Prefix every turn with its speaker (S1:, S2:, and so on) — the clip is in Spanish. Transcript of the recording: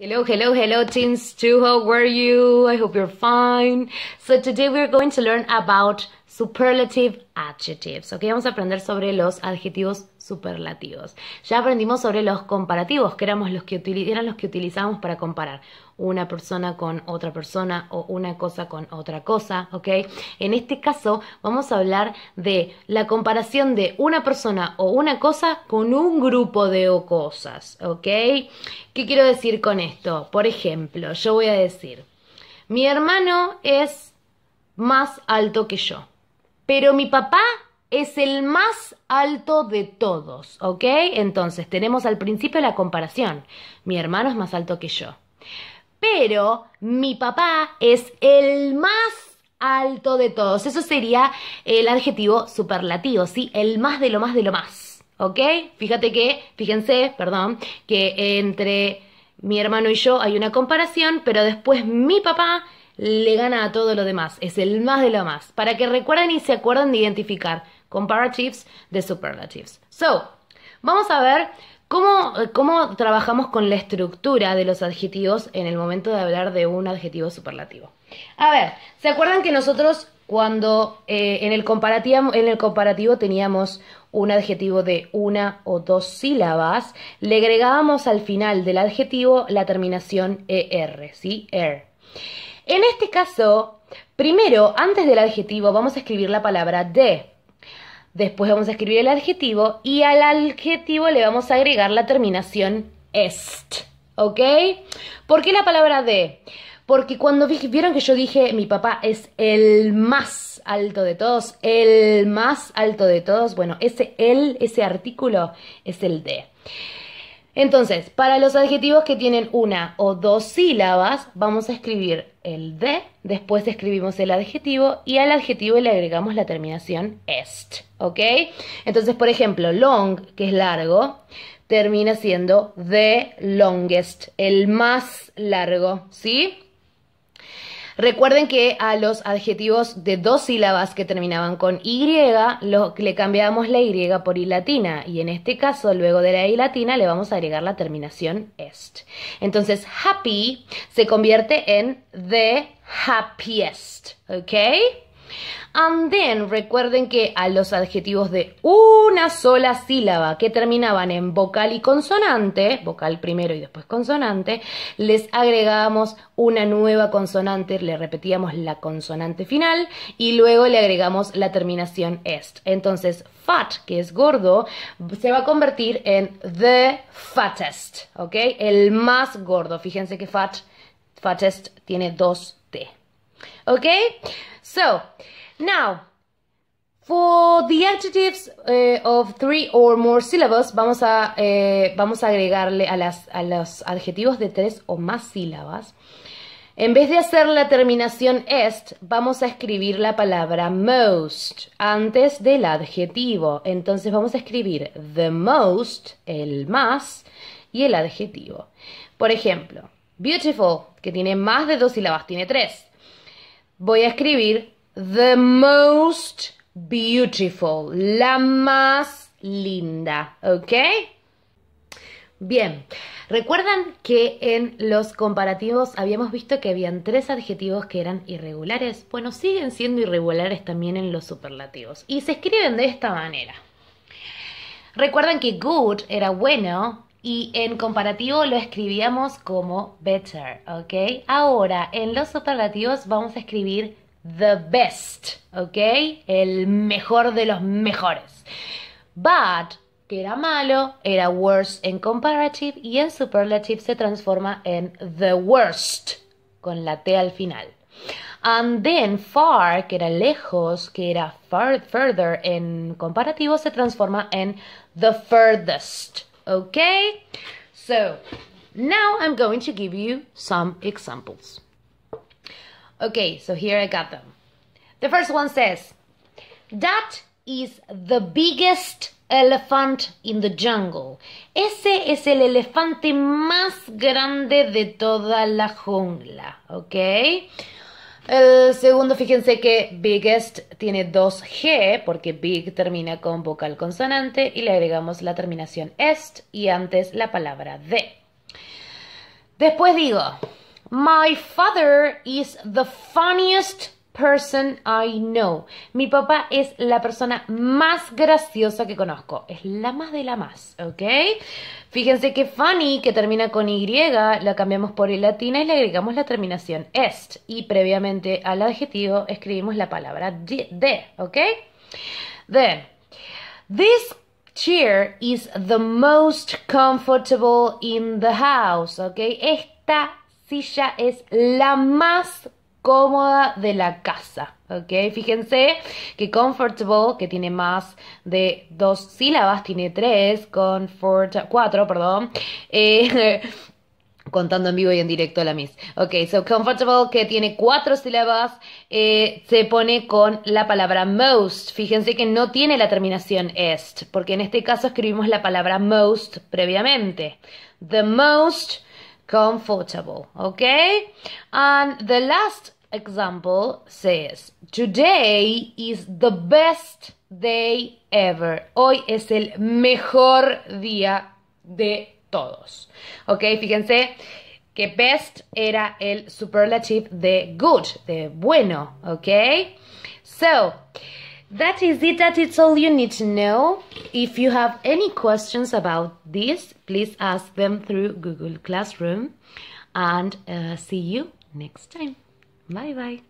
S1: Hello, hello, hello, teens too. How are you? I hope you're fine. So today we're going to learn about superlative adjectives. Ok, vamos a aprender sobre los adjetivos superlativos. Ya aprendimos sobre los comparativos, que éramos los que eran los que utilizábamos para comparar una persona con otra persona o una cosa con otra cosa. Ok, en este caso vamos a hablar de la comparación de una persona o una cosa con un grupo de cosas. Ok, ¿qué quiero decir con esto? Por ejemplo, yo voy a decir, mi hermano es más alto que yo. Pero mi papá es el más alto de todos, ¿ok? Entonces tenemos al principio la comparación. Mi hermano es más alto que yo. Pero mi papá es el más alto de todos. Eso sería el adjetivo superlativo, ¿sí? El más de lo más de lo más, ¿ok? Fíjate que, fíjense, perdón, que entre mi hermano y yo hay una comparación, pero después mi papá le gana a todo lo demás, es el más de lo más, para que recuerden y se acuerden de identificar comparatives de superlatives. So, vamos a ver cómo, cómo trabajamos con la estructura de los adjetivos en el momento de hablar de un adjetivo superlativo. A ver, ¿se acuerdan que nosotros cuando eh, en, el comparativo, en el comparativo teníamos un adjetivo de una o dos sílabas, le agregábamos al final del adjetivo la terminación ER, ¿sí? ER. En este caso, primero, antes del adjetivo, vamos a escribir la palabra de. Después vamos a escribir el adjetivo y al adjetivo le vamos a agregar la terminación est. ¿Ok? ¿Por qué la palabra de? Porque cuando vieron que yo dije mi papá es el más alto de todos, el más alto de todos, bueno, ese el, ese artículo es el de. Entonces, para los adjetivos que tienen una o dos sílabas, vamos a escribir el de, después escribimos el adjetivo y al adjetivo le agregamos la terminación est, ¿ok? Entonces, por ejemplo, long, que es largo, termina siendo the longest, el más largo, ¿sí? Recuerden que a los adjetivos de dos sílabas que terminaban con Y le cambiamos la Y por I latina y en este caso luego de la I latina le vamos a agregar la terminación est. Entonces happy se convierte en the happiest, ¿ok? And then, recuerden que a los adjetivos de una sola sílaba que terminaban en vocal y consonante, vocal primero y después consonante, les agregamos una nueva consonante, le repetíamos la consonante final y luego le agregamos la terminación est. Entonces, fat, que es gordo, se va a convertir en the fattest, ¿ok? El más gordo. Fíjense que fat, fattest tiene dos T. ¿Ok? So, now, for the adjectives uh, of three or more syllables, vamos a, eh, vamos a agregarle a, las, a los adjetivos de tres o más sílabas. En vez de hacer la terminación est, vamos a escribir la palabra most antes del adjetivo. Entonces vamos a escribir the most, el más, y el adjetivo. Por ejemplo, beautiful, que tiene más de dos sílabas, tiene tres. Voy a escribir the most beautiful, la más linda, ¿ok? Bien, ¿recuerdan que en los comparativos habíamos visto que habían tres adjetivos que eran irregulares? Bueno, siguen siendo irregulares también en los superlativos y se escriben de esta manera. Recuerdan que good era bueno y en comparativo lo escribíamos como better, ¿ok? Ahora en los superlativos vamos a escribir the best, ¿ok? El mejor de los mejores. Bad, que era malo, era worse en comparative y en superlative se transforma en the worst, con la T al final. And then far, que era lejos, que era far, further en comparativo, se transforma en the furthest. Okay? So, now I'm going to give you some examples. Okay, so here I got them. The first one says, That is the biggest elephant in the jungle. Ese es el elefante más grande de toda la jungla, ¿ok? El segundo, fíjense que biggest tiene dos G, porque big termina con vocal consonante y le agregamos la terminación est y antes la palabra de. Después digo, my father is the funniest person I know. Mi papá es la persona más graciosa que conozco. Es la más de la más, ¿ok? Fíjense que funny, que termina con Y, la cambiamos por latina y le agregamos la terminación est. Y previamente al adjetivo escribimos la palabra de, ¿ok? Then, this chair is the most comfortable in the house, ¿ok? Esta silla es la más cómoda de la casa. ¿Ok? Fíjense que comfortable, que tiene más de dos sílabas, tiene tres, comfort, cuatro, perdón. Eh, contando en vivo y en directo a la Miss. Ok, so comfortable, que tiene cuatro sílabas, eh, se pone con la palabra most. Fíjense que no tiene la terminación est, porque en este caso escribimos la palabra most previamente. The most comfortable, okay? And the last example says, Today is the best day ever. Hoy es el mejor día de todos. Ok, fíjense que best era el superlative de good, de bueno. Ok, so that is it. That is all you need to know. If you have any questions about this, please ask them through Google Classroom. And uh, see you next time. Bye bye.